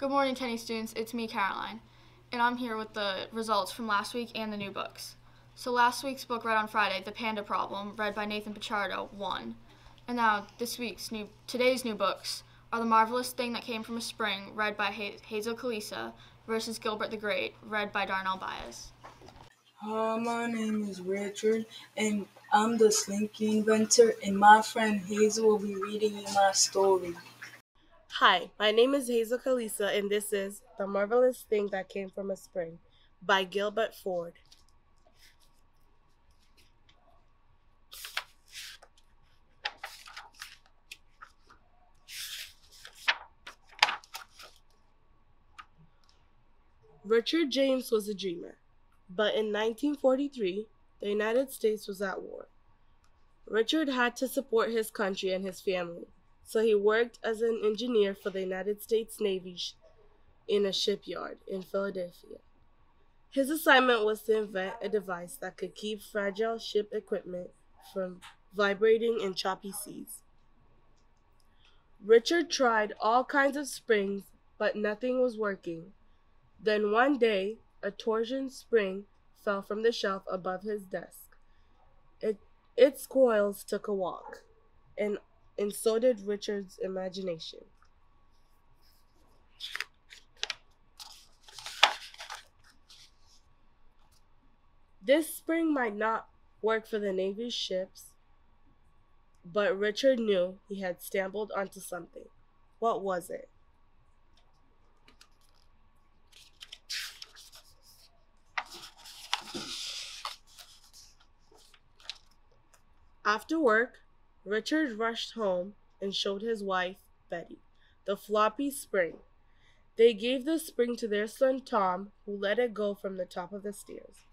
Good morning, Tenney students. It's me, Caroline, and I'm here with the results from last week and the new books. So last week's book read on Friday, The Panda Problem, read by Nathan Pichardo, won. And now this week's new, today's new books are The Marvelous Thing That Came from a Spring, read by Hazel Kalisa, versus Gilbert the Great, read by Darnell Baez. Hi, my name is Richard, and I'm the Slinky Inventor, and my friend Hazel will be reading you my story. Hi, my name is Hazel Kalisa, and this is The Marvelous Thing That Came from a Spring by Gilbert Ford. Richard James was a dreamer, but in 1943, the United States was at war. Richard had to support his country and his family, so he worked as an engineer for the United States Navy in a shipyard in Philadelphia. His assignment was to invent a device that could keep fragile ship equipment from vibrating in choppy seas. Richard tried all kinds of springs, but nothing was working. Then one day, a torsion spring fell from the shelf above his desk. It, its coils took a walk, and, and so did Richard's imagination. This spring might not work for the Navy's ships, but Richard knew he had stumbled onto something. What was it? After work, Richard rushed home and showed his wife, Betty, the floppy spring. They gave the spring to their son Tom, who let it go from the top of the stairs.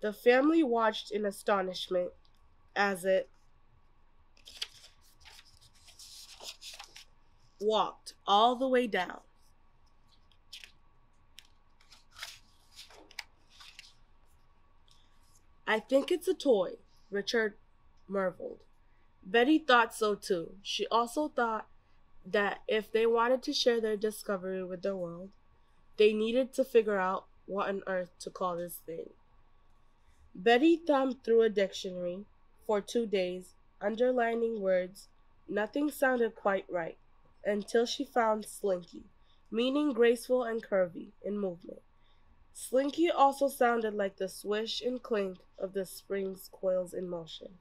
The family watched in astonishment as it walked all the way down. I think it's a toy, Richard marveled. Betty thought so too. She also thought that if they wanted to share their discovery with the world, they needed to figure out what on earth to call this thing. Betty thumbed through a dictionary for two days, underlining words. Nothing sounded quite right until she found slinky, meaning graceful and curvy in movement. Slinky also sounded like the swish and clink of the spring's coils in motion.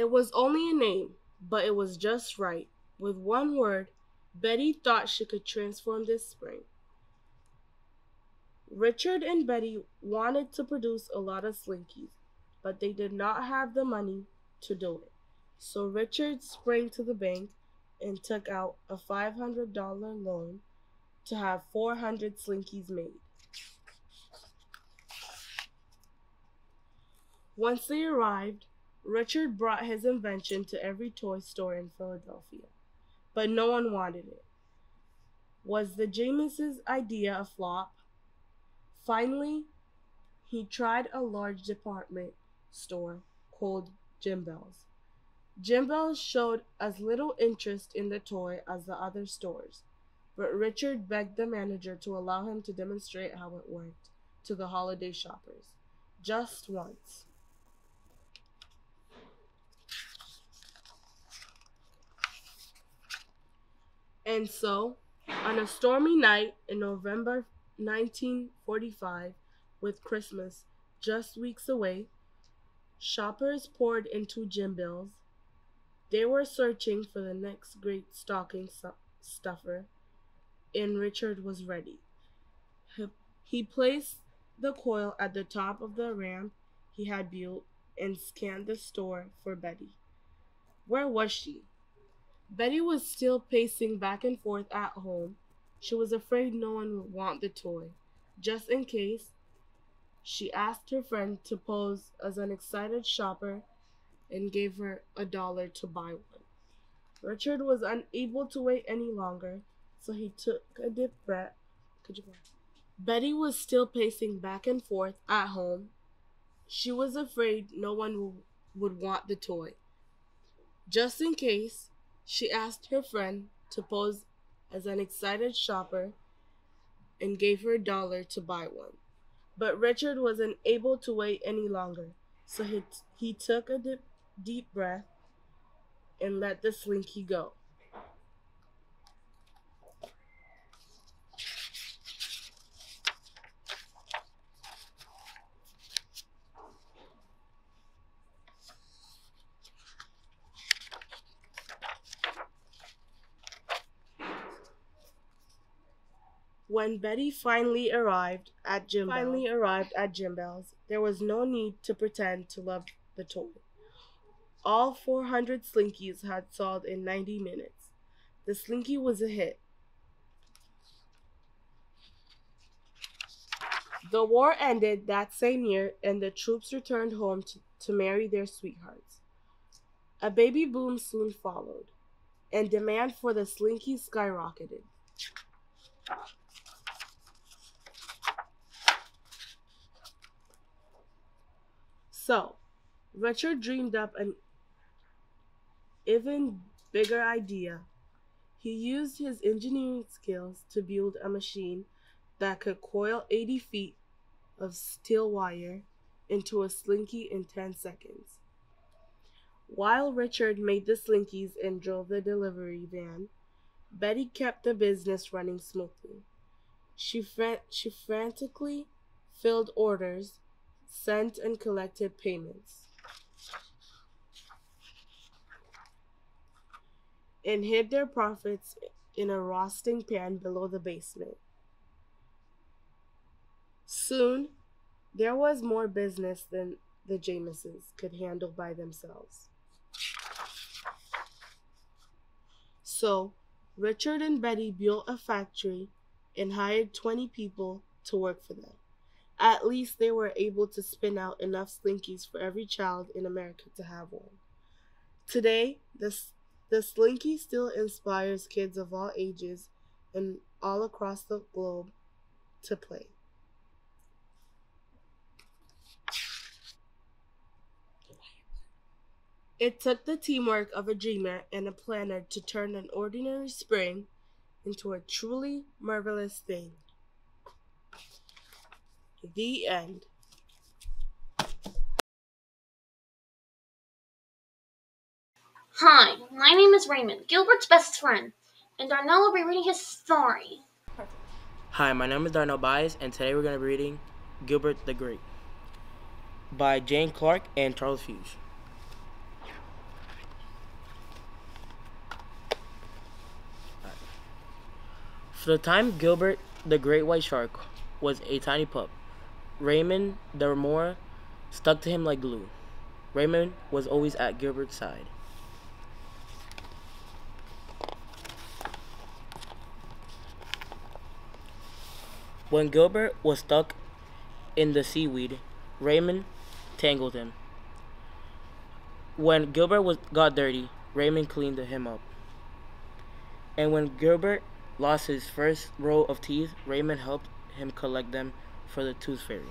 It was only a name, but it was just right. With one word, Betty thought she could transform this spring. Richard and Betty wanted to produce a lot of slinkies, but they did not have the money to do it. So Richard sprang to the bank and took out a $500 loan to have 400 slinkies made. Once they arrived, Richard brought his invention to every toy store in Philadelphia, but no one wanted it. Was the Jameses' idea a flop? Finally, he tried a large department store called Gimbels. Gimbels showed as little interest in the toy as the other stores, but Richard begged the manager to allow him to demonstrate how it worked to the holiday shoppers, just once. And so, on a stormy night in November 1945, with Christmas just weeks away, shoppers poured into Gimbels. They were searching for the next great stocking stuffer, and Richard was ready. He placed the coil at the top of the ramp he had built and scanned the store for Betty. Where was she? Betty was still pacing back and forth at home. She was afraid no one would want the toy. Just in case, she asked her friend to pose as an excited shopper and gave her a dollar to buy one. Richard was unable to wait any longer, so he took a deep breath. Could you Betty was still pacing back and forth at home. She was afraid no one would want the toy. Just in case, she asked her friend to pose as an excited shopper and gave her a dollar to buy one. But Richard wasn't able to wait any longer, so he, he took a dip, deep breath and let the slinky go. When Betty finally arrived at Jim finally arrived at Gimbels, there was no need to pretend to love the toy. All 400 Slinkies had sold in 90 minutes. The Slinky was a hit. The war ended that same year, and the troops returned home to, to marry their sweethearts. A baby boom soon followed, and demand for the Slinky skyrocketed. So, Richard dreamed up an even bigger idea. He used his engineering skills to build a machine that could coil 80 feet of steel wire into a slinky in 10 seconds. While Richard made the slinkies and drove the delivery van, Betty kept the business running smoothly. She, she frantically filled orders sent and collected payments, and hid their profits in a roasting pan below the basement. Soon, there was more business than the Jameses could handle by themselves. So, Richard and Betty built a factory and hired 20 people to work for them. At least they were able to spin out enough Slinkies for every child in America to have one. Today, the, the Slinky still inspires kids of all ages and all across the globe to play. It took the teamwork of a dreamer and a planner to turn an ordinary spring into a truly marvelous thing. The end. Hi, my name is Raymond, Gilbert's best friend, and Darnell will be reading his story. Hi, my name is Darnell Baez, and today we're going to be reading Gilbert the Great by Jane Clarke and Charles Fuge. For the time Gilbert the Great White Shark was a tiny pup, Raymond the Remora stuck to him like glue. Raymond was always at Gilbert's side. When Gilbert was stuck in the seaweed, Raymond tangled him. When Gilbert was got dirty, Raymond cleaned him up. And when Gilbert lost his first row of teeth, Raymond helped him collect them for the Tooth Fairy.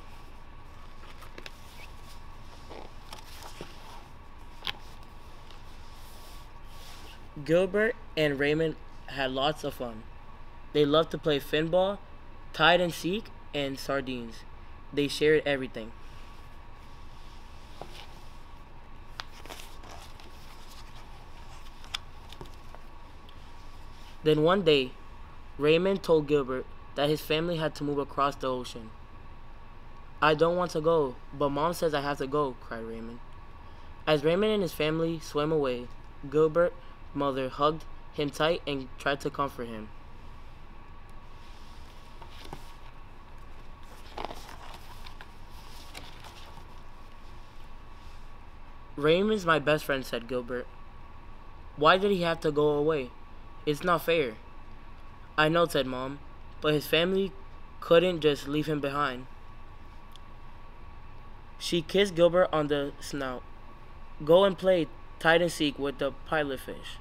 Gilbert and Raymond had lots of fun. They loved to play finball, hide and seek, and sardines. They shared everything. Then one day, Raymond told Gilbert that his family had to move across the ocean. I don't want to go, but mom says I have to go, cried Raymond. As Raymond and his family swam away, Gilbert's mother hugged him tight and tried to comfort him. Raymond's my best friend, said Gilbert. Why did he have to go away? It's not fair. I know, said Mom, but his family couldn't just leave him behind. She kissed Gilbert on the snout. Go and play hide and seek with the pilot fish.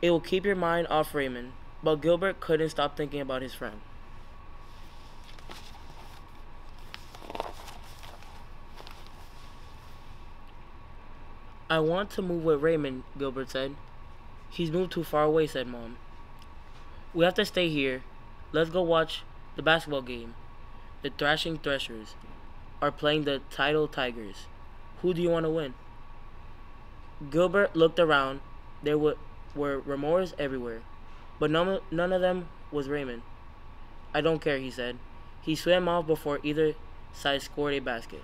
It will keep your mind off Raymond, but Gilbert couldn't stop thinking about his friend. I want to move with Raymond, Gilbert said. He's moved too far away, said Mom. We have to stay here. Let's go watch the basketball game. The Thrashing Threshers are playing the Tidal Tigers. Who do you want to win? Gilbert looked around. There were, were remoras everywhere, but none, none of them was Raymond. I don't care, he said. He swam off before either side scored a basket.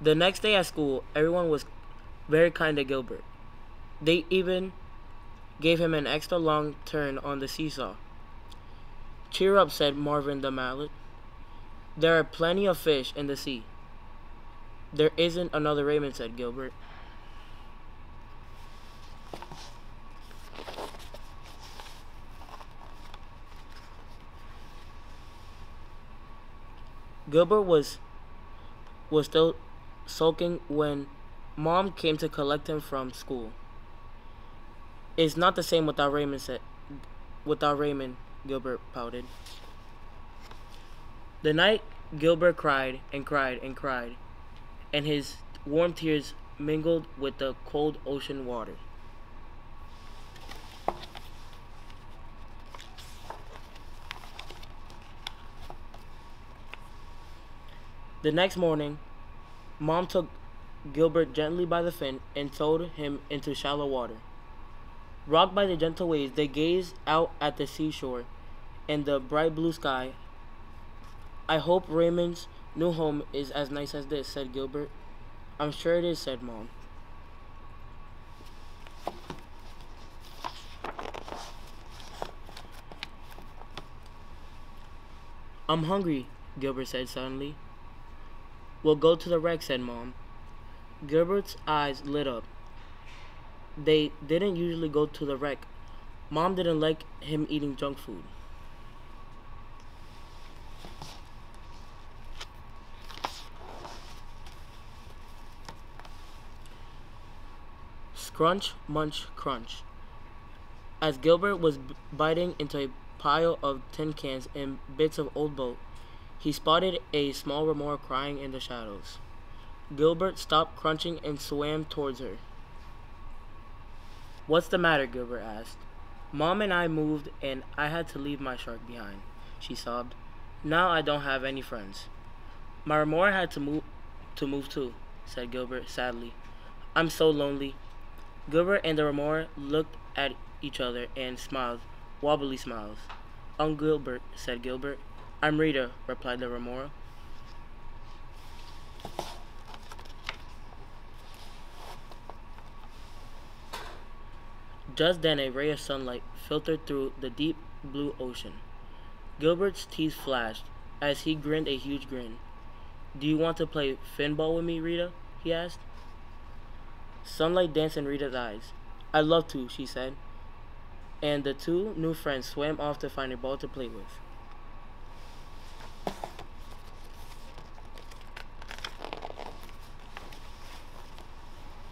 The next day at school, everyone was very kind to Gilbert. They even gave him an extra long turn on the seesaw. Cheer up, said Marvin the mullet. There are plenty of fish in the sea. There isn't another Raymond, said Gilbert. Gilbert was was still sulking when mom came to collect him from school. It's not the same without Raymond said without Raymond, Gilbert pouted. The night Gilbert cried and cried and cried, and his warm tears mingled with the cold ocean water. The next morning, Mom took Gilbert gently by the fin and towed him into shallow water. Rocked by the gentle waves, they gazed out at the seashore and the bright blue sky. I hope Raymond's new home is as nice as this, said Gilbert. I'm sure it is, said Mom. I'm hungry, Gilbert said suddenly. We'll go to the wreck, said Mom. Gilbert's eyes lit up. They didn't usually go to the wreck. Mom didn't like him eating junk food. Scrunch, munch, crunch. As Gilbert was biting into a pile of tin cans and bits of old boat, he spotted a small remora crying in the shadows. Gilbert stopped crunching and swam towards her. What's the matter? Gilbert asked. Mom and I moved and I had to leave my shark behind, she sobbed. Now I don't have any friends. My remora had to move to move too, said Gilbert sadly. I'm so lonely. Gilbert and the remora looked at each other and smiled, wobbly smiles. I'm Gilbert, said Gilbert. I'm Rita, replied the remora. Just then a ray of sunlight filtered through the deep blue ocean. Gilbert's teeth flashed as he grinned a huge grin. Do you want to play finball with me, Rita? he asked. Sunlight danced in Rita's eyes. I'd love to, she said. And the two new friends swam off to find a ball to play with.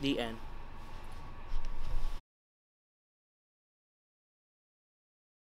The end.